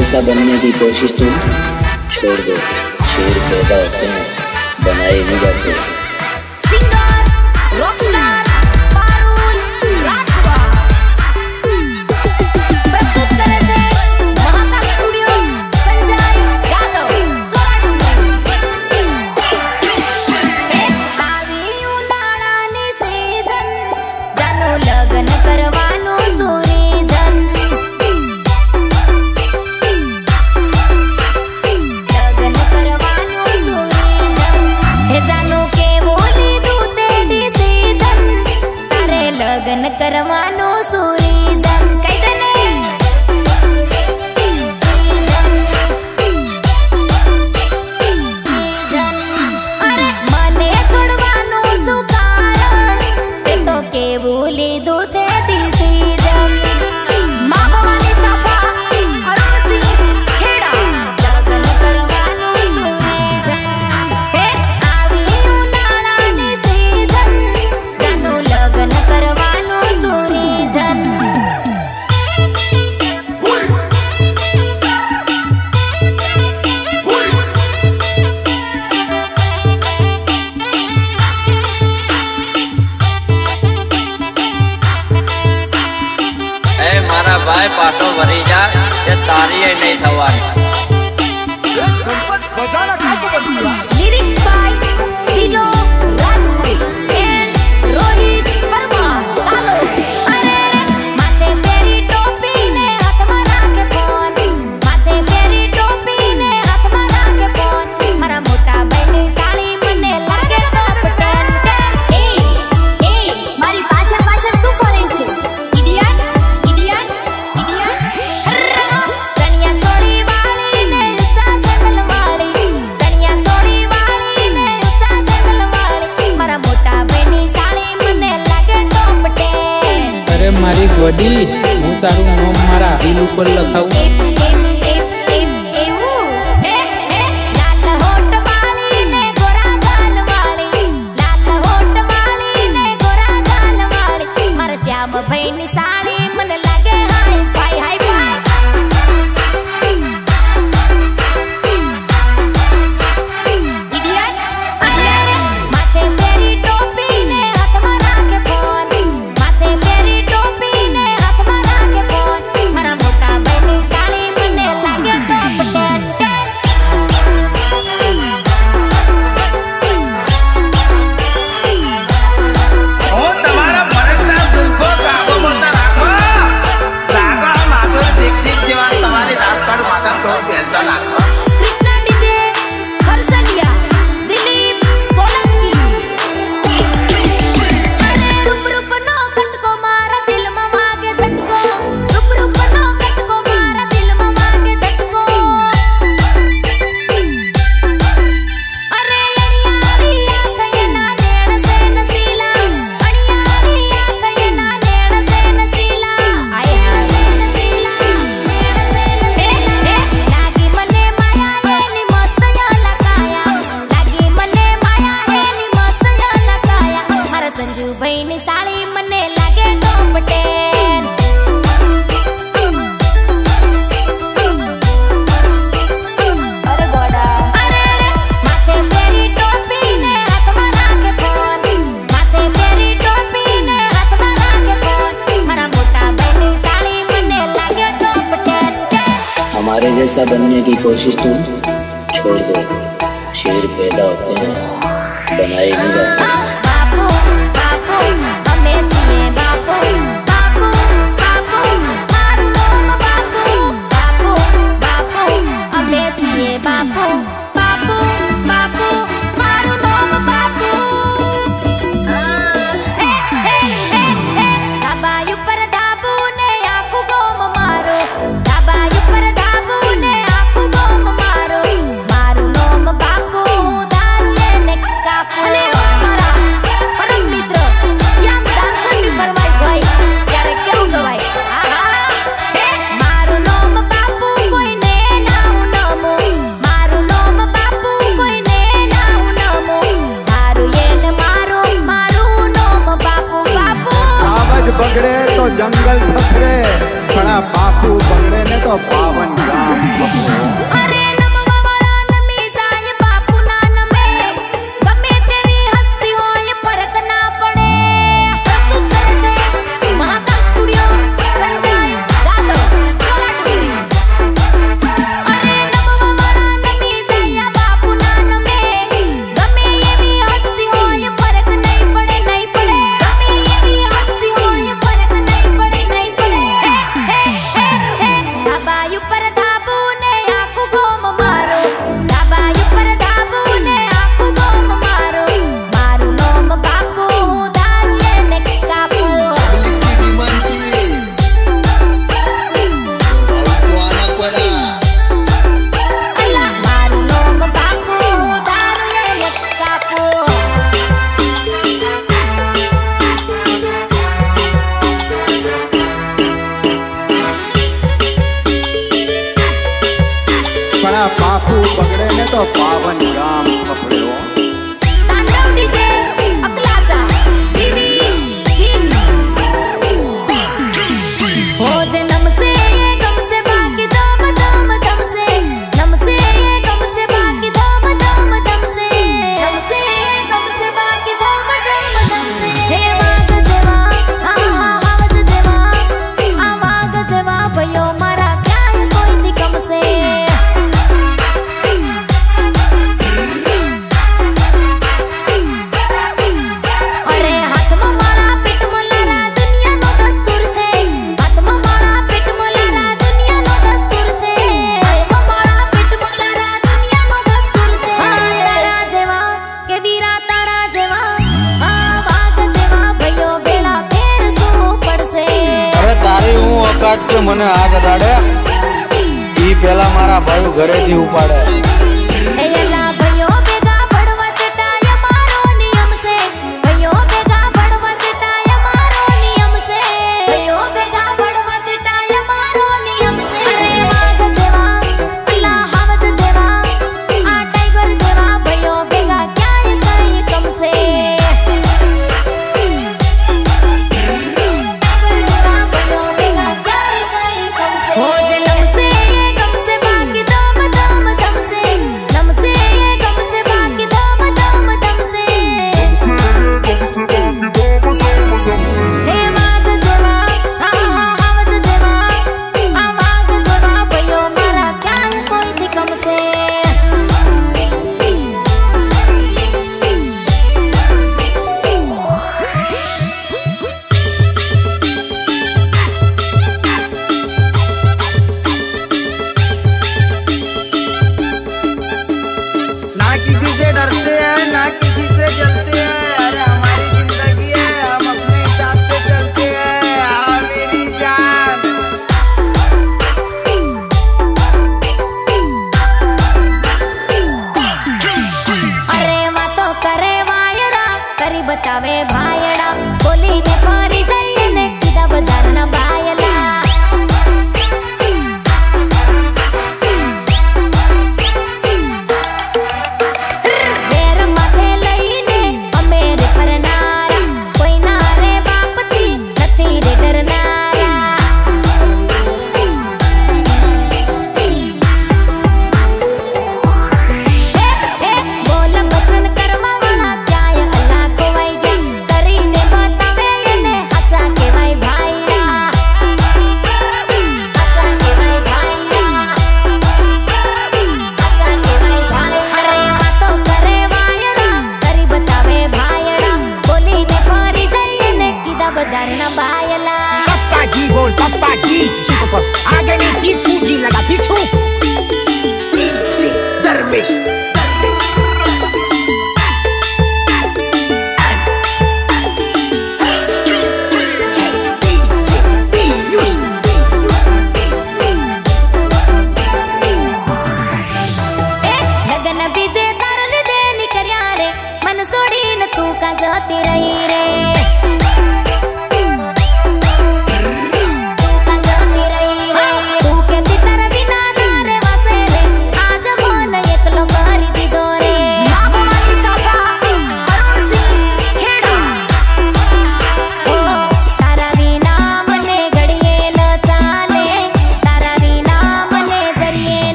जैसा बनने की कोशिश तुम छोड़ दो। शेर पैदा होते हैं, बनाए नहीं जाते। हैं sus turnos.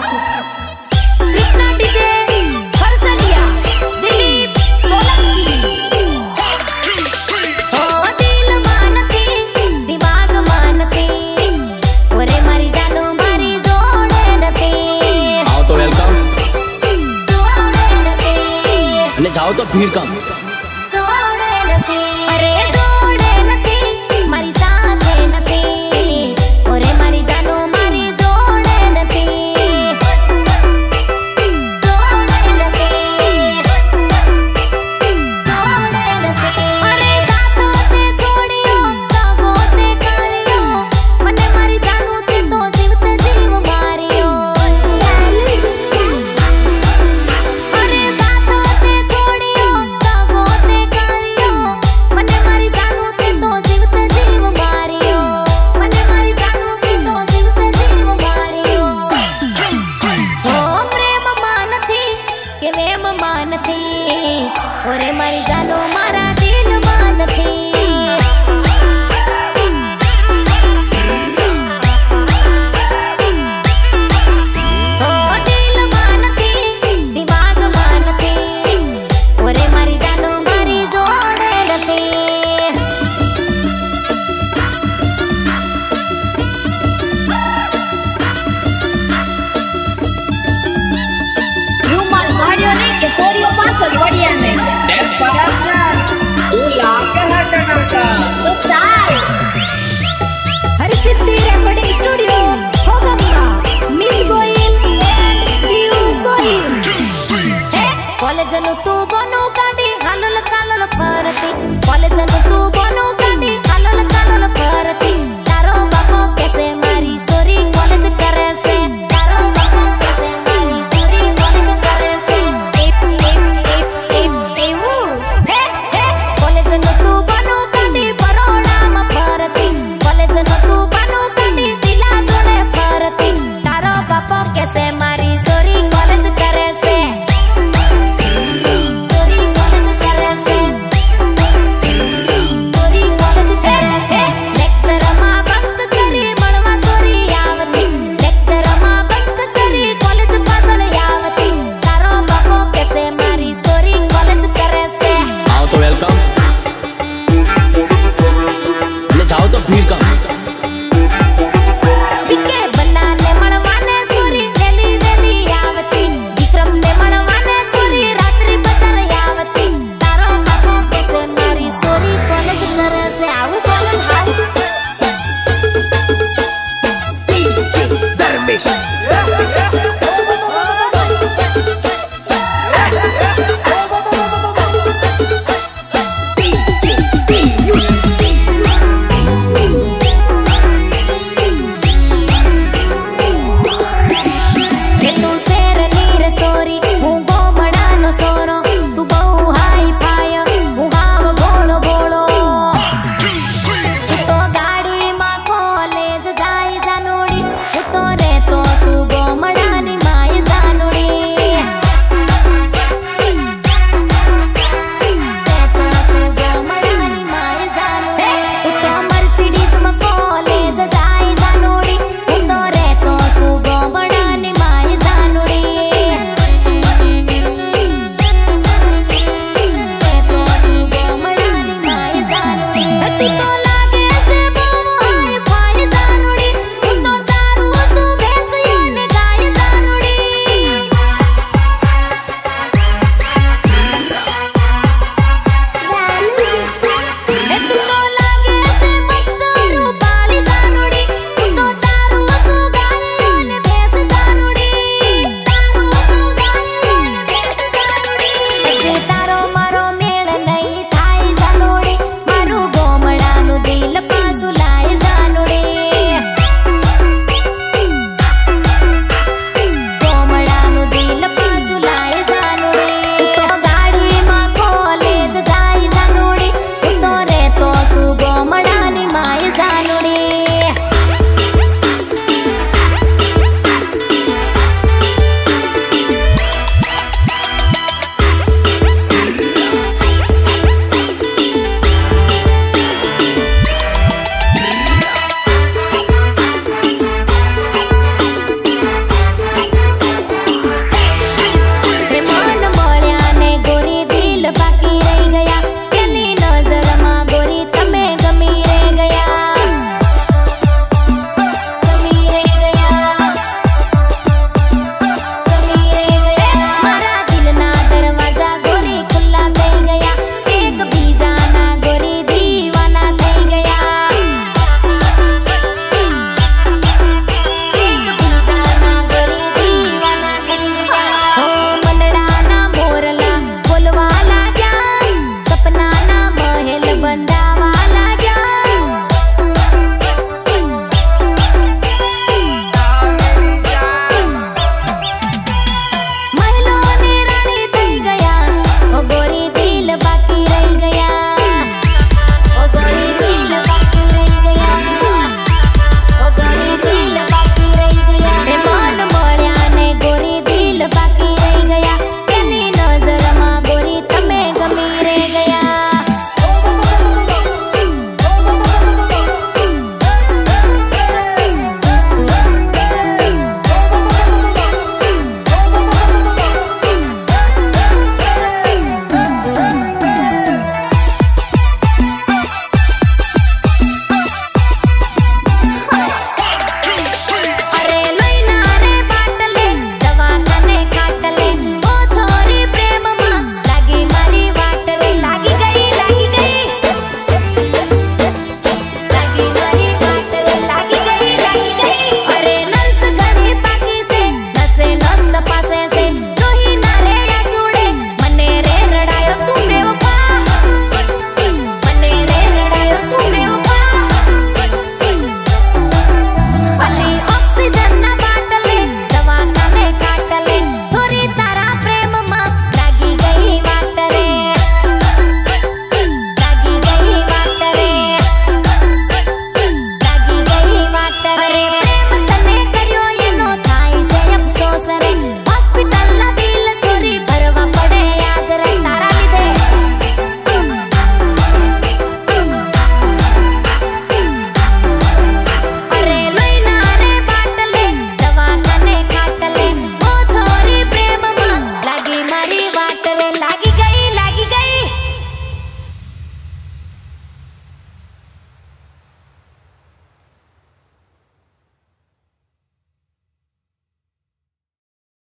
Thank you. What do you mean? That's Karnataka. You like Karnataka. So sorry.